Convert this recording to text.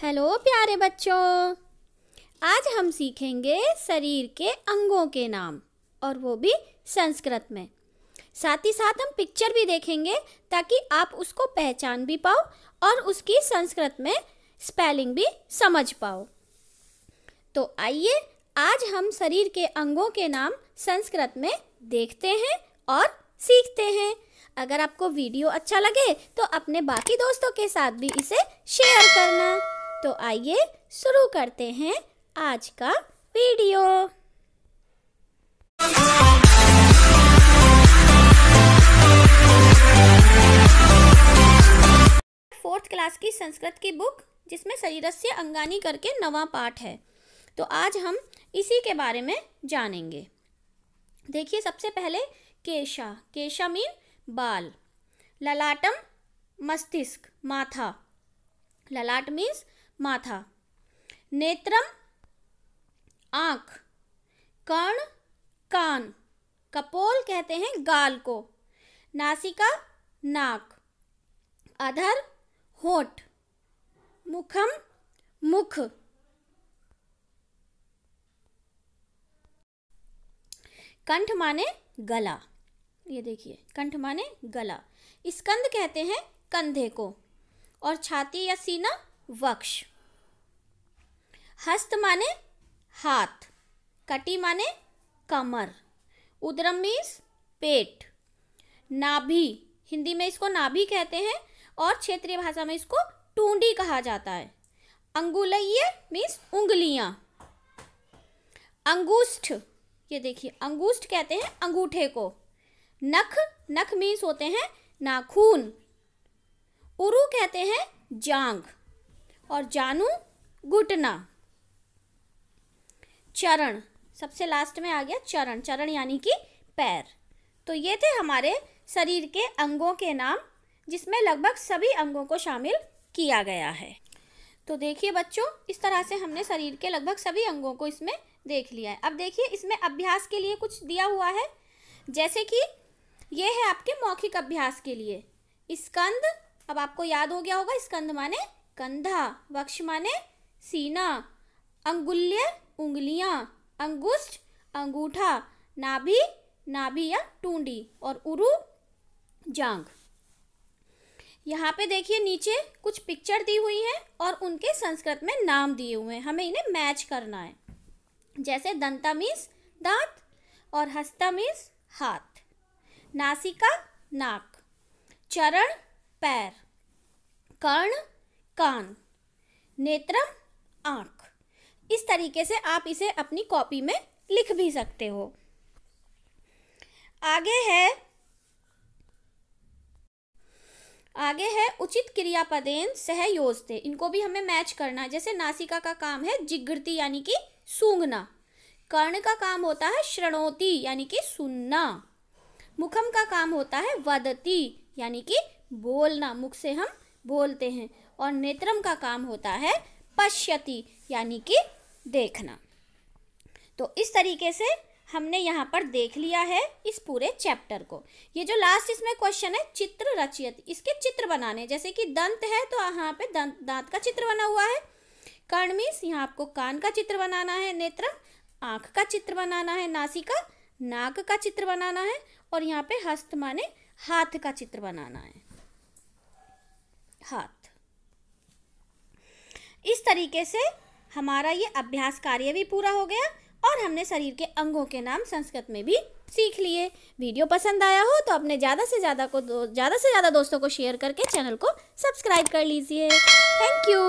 Hello प्यारे बच्चों। आज हम सीखेंगे शरीर के अंगों के नाम, और वो भी संस्कृत में। साथ ही साथ हम पिक्चर भी देखेंगे, ताकि आप उसको पहचान भी पाओ और उसकी संस्कृत में स्पेलिंग भी समझ पाओ। तो आइए, आज हम शरीर के अंगों के नाम संस्कृत में देखते हैं और सीखते हैं। अगर आपको वीडियो अच्छा लगे तो अपने बाकी दोस्तों के साथ भी इसे शेयर करना। तो आइए शुरू करते हैं आज का वीडियो। फोर्थ क्लास की संस्कृत की बुक, जिसमें शरीरस्य अंगानी करके नवा पाठ है। तो आज हम इसी के बारे में जानेंगे। देखिए सबसे पहले केशा। केशा मीन बाल। ललाटम मस्तिष्क, माथा। ललाट मीन्स माथा। नेत्रम, आँख। कर्ण कान। कपोल कहते हैं गाल को। नासिका, नाक। अधर, होठ। मुखम, मुख। कंठ माने गला। ये देखिए, कंठ माने गला। स्कंद कहते हैं कंधे को। और छाती या सीना वक्ष। हस्त माने हाथ, कटी माने कमर। उदरम मीन्स पेट। नाभि, हिंदी में इसको नाभि कहते हैं और क्षेत्रीय भाषा में इसको टूंडी कहा जाता है। अंगुलय मीन्स उंगलियाँ। अंगूष्ठ, ये देखिए, अंगूष्ठ कहते हैं अंगूठे को। नख नख मीन्स होते हैं नाखून। उरु कहते हैं जांग और जानू घुटना। चरण, सबसे लास्ट में आ गया चरण। चरण यानी कि पैर। तो ये थे हमारे शरीर के अंगों के नाम, जिसमें लगभग सभी अंगों को शामिल किया गया है। तो देखिए बच्चों, इस तरह से हमने शरीर के लगभग सभी अंगों को इसमें देख लिया है। अब देखिए, इसमें अभ्यास के लिए कुछ दिया हुआ है। जैसे कि ये है आपके मौखिक अभ्यास के लिए। स्कंद, अब आपको याद हो गया होगा, स्कंद माने कंधा, वक्ष माने सीना, अंगुल्य, उंगलियाँ, अंगुष्ठ, अंगूठा, नाभि नाभि या टूंडी और उरु जांग यहाँ पे देखिए नीचे कुछ पिक्चर दी हुई है और उनके संस्कृत में नाम दिए हुए हैं। हमें इन्हें मैच करना है। जैसे दंता मीन्स दांत और हस्ता मीन्स हाथ। नासिका, नाक। चरण, पैर। कर्ण कान। नेत्रम आँख। इस तरीके से आप इसे अपनी कॉपी में लिख भी सकते हो। आगे है आगे है उचित क्रियापदेन सहयोजते। इनको भी हमें मैच करना है। जैसे नासिका का काम है जिगृति यानी कि सूंघना। कर्ण का काम होता है श्रणोती, यानी कि सुनना। मुखम का काम होता है वदती, यानी कि बोलना। मुख से हम बोलते हैं। और नेत्रम का काम होता है पश्यति, यानी कि देखना। तो इस तरीके से हमने यहाँ पर देख लिया है इस पूरे चैप्टर को। ये जो लास्ट इसमें क्वेश्चन है, चित्र रचियत। इसके चित्र बनाने, जैसे कि दंत है तो यहाँ पे दंत, दांत का चित्र बना हुआ है। कर्ण मीन्स यहाँ आपको कान का चित्र बनाना है नेत्र आँख का चित्र बनाना है नासिका। नाक का चित्र बनाना है। और यहाँ पे हस्त माने हाथ का चित्र बनाना है। हाथ। इस तरीके से हमारा ये अभ्यास कार्य भी पूरा हो गया और हमने शरीर के अंगों के नाम संस्कृत में भी सीख लिए। वीडियो पसंद आया हो तो अपने ज़्यादा से ज़्यादा को ज़्यादा से ज़्यादा दोस्तों को शेयर करके चैनल को सब्सक्राइब कर लीजिए। Thank you